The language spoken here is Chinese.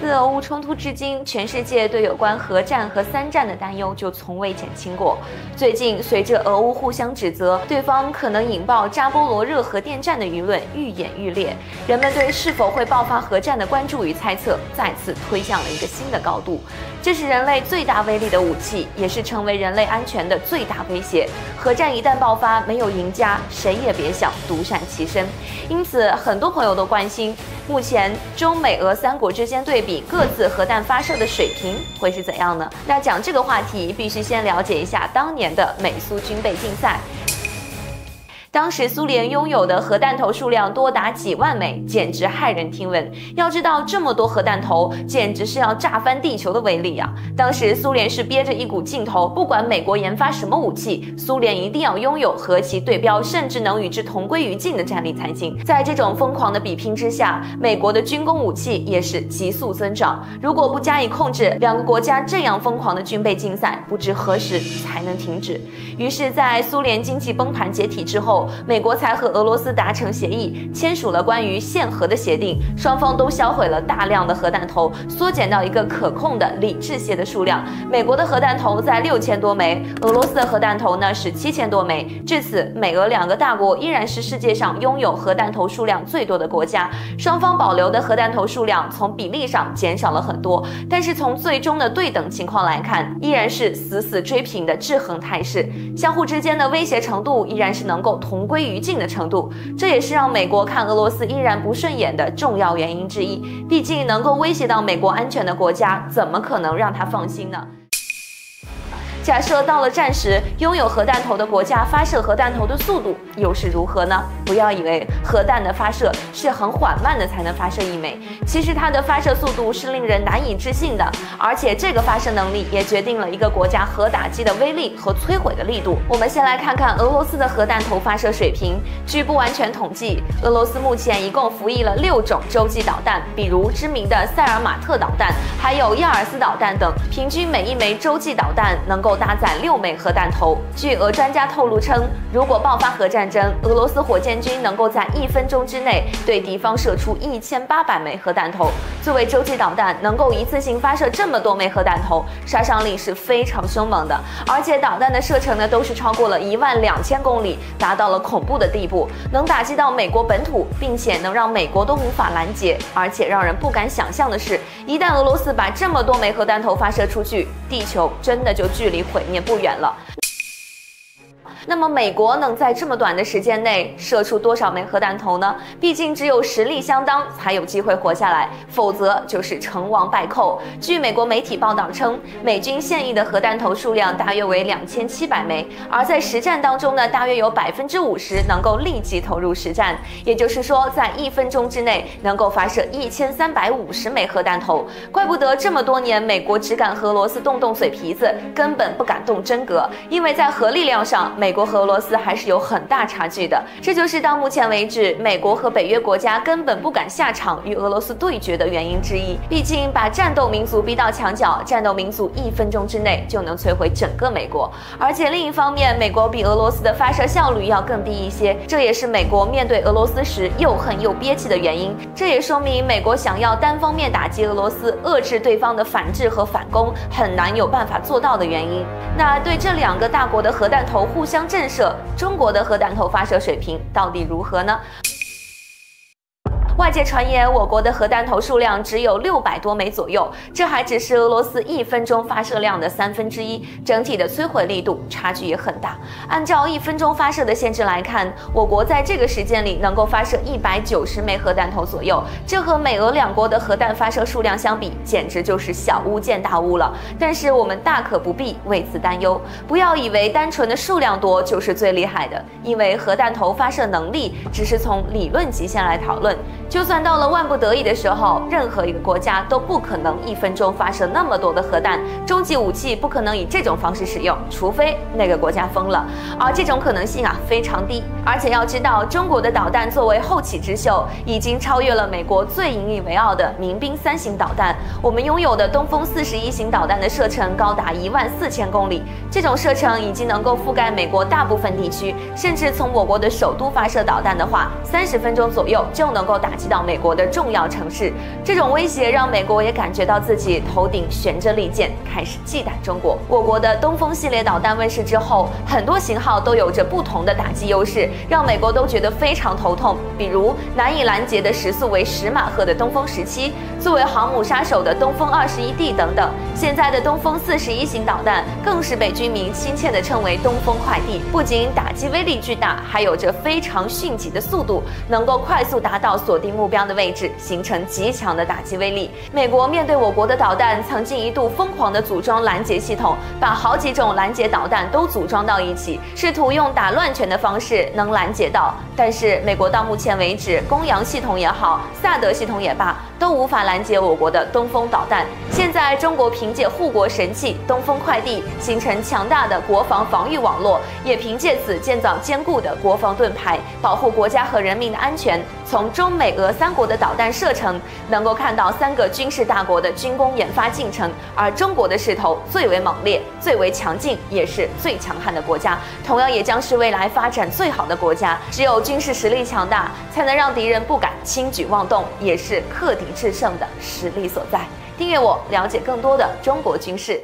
自俄乌冲突至今，全世界对有关核战和三战的担忧就从未减轻过。最近，随着俄乌互相指责对方可能引爆扎波罗热核电站的舆论愈演愈烈，人们对是否会爆发核战的关注与猜测再次推向了一个新的高度。这是人类最大威力的武器，也是成为人类安全的最大威胁。核战一旦爆发，没有赢家，谁也别想独善其身。因此，很多朋友都关心，目前中美俄三国之间对比。各自核弹发射的水平会是怎样呢？那讲这个话题，必须先了解一下当年的美苏军备竞赛。当时苏联拥有的核弹头数量多达几万枚，简直骇人听闻。要知道，这么多核弹头，简直是要炸翻地球的威力啊！当时苏联是憋着一股劲头，不管美国研发什么武器，苏联一定要拥有和其对标，甚至能与之同归于尽的战力才行。在这种疯狂的比拼之下，美国的军工武器也是急速增长。如果不加以控制，两个国家这样疯狂的军备竞赛，不知何时才能停止。于是，在苏联经济崩盘解体之后，美国才和俄罗斯达成协议，签署了关于限核的协定，双方都销毁了大量的核弹头，缩减到一个可控的理智些的数量。美国的核弹头在六千多枚，俄罗斯的核弹头呢是七千多枚。至此，美俄两个大国依然是世界上拥有核弹头数量最多的国家，双方保留的核弹头数量从比例上减少了很多，但是从最终的对等情况来看，依然是死死追平的制衡态势，相互之间的威胁程度依然是能够同归。于尽的程度，这也是让美国看俄罗斯依然不顺眼的重要原因之一。毕竟，能够威胁到美国安全的国家，怎么可能让他放心呢？假设到了战时，拥有核弹头的国家发射核弹头的速度又是如何呢？不要以为核弹的发射是很缓慢的才能发射一枚，其实它的发射速度是令人难以置信的。而且这个发射能力也决定了一个国家核打击的威力和摧毁的力度。我们先来看看俄罗斯的核弹头发射水平。据不完全统计，俄罗斯目前一共服役了六种洲际导弹，比如知名的塞尔马特导弹，还有亚尔斯导弹等，平均每一枚洲际导弹能够。搭载六枚核弹头。据俄专家透露称，如果爆发核战争，俄罗斯火箭军能够在一分钟之内对敌方射出一千八百枚核弹头。作为洲际导弹，能够一次性发射这么多枚核弹头，杀伤力是非常凶猛的。而且导弹的射程呢，都是超过了一万两千公里，达到了恐怖的地步，能打击到美国本土，并且能让美国都无法拦截。而且让人不敢想象的是，一旦俄罗斯把这么多枚核弹头发射出去，地球真的就距离。毁灭不远了。那么美国能在这么短的时间内射出多少枚核弹头呢？毕竟只有实力相当才有机会活下来，否则就是成王败寇。据美国媒体报道称，美军现役的核弹头数量大约为两千七百枚，而在实战当中呢，大约有百分之五十能够立即投入实战，也就是说，在一分钟之内能够发射一千三百五十枚核弹头。怪不得这么多年美国只敢和俄罗斯动动嘴皮子，根本不敢动真格，因为在核力量上美。国和俄罗斯还是有很大差距的，这就是到目前为止，美国和北约国家根本不敢下场与俄罗斯对决的原因之一。毕竟，把战斗民族逼到墙角，战斗民族一分钟之内就能摧毁整个美国。而且另一方面，美国比俄罗斯的发射效率要更低一些，这也是美国面对俄罗斯时又恨又憋气的原因。这也说明，美国想要单方面打击俄罗斯，遏制对方的反制和反攻，很难有办法做到的原因。那对这两个大国的核弹头互将。震慑中国的核弹头发射水平到底如何呢？外界传言，我国的核弹头数量只有六百多枚左右，这还只是俄罗斯一分钟发射量的三分之一，整体的摧毁力度差距也很大。按照一分钟发射的限制来看，我国在这个时间里能够发射一百九十枚核弹头左右，这和美俄两国的核弹发射数量相比，简直就是小巫见大巫了。但是我们大可不必为此担忧，不要以为单纯的数量多就是最厉害的，因为核弹头发射能力只是从理论极限来讨论。就算到了万不得已的时候，任何一个国家都不可能一分钟发射那么多的核弹，终极武器不可能以这种方式使用，除非那个国家疯了。而这种可能性啊非常低。而且要知道，中国的导弹作为后起之秀，已经超越了美国最引以为傲的民兵三型导弹。我们拥有的东风四十一型导弹的射程高达一万四千公里，这种射程已经能够覆盖美国大部分地区，甚至从我国的首都发射导弹的话，三十分钟左右就能够打。击到美国的重要城市。这种威胁让美国也感觉到自己头顶悬着利剑，开始忌惮中国。我国的东风系列导弹问世之后，很多型号都有着不同的打击优势，让美国都觉得非常头痛。比如难以拦截的时速为十马赫的东风十七，作为航母杀手的东风二十一 D 等等。现在的东风四十一型导弹更是被军民亲切地称为“东风快递”，不仅打击威力巨大，还有着非常迅疾的速度，能够快速达到锁定目标的位置，形成极强的打击威力。美国面对我国的导弹，曾经一度疯狂地组装拦截系统，把好几种拦截导弹都组装到一起，试图用打乱拳的方式能拦截到。但是美国到目前为止，公羊系统也好，萨德系统也罢，都无法拦截我国的东风风导弹。现在中国凭借护国神器东风快递，形成强大的国防防御网络，也凭借此建造坚固的国防盾牌，保护国家和人民的安全。从中美俄三国的导弹射程，能够看到三个军事大国的军工研发进程。而中国的势头最为猛烈、最为强劲，也是最强悍的国家，同样也将是未来发展最好的国家。只有军事实力强大，才能让敌人不敢轻举妄动，也是克敌制胜的实力所在。订阅我，了解更多的中国军事。